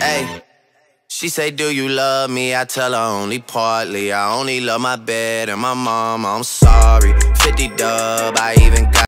Hey. She say, Do you love me? I tell her only partly. I only love my bed and my mom. I'm sorry. 50 dub, I even.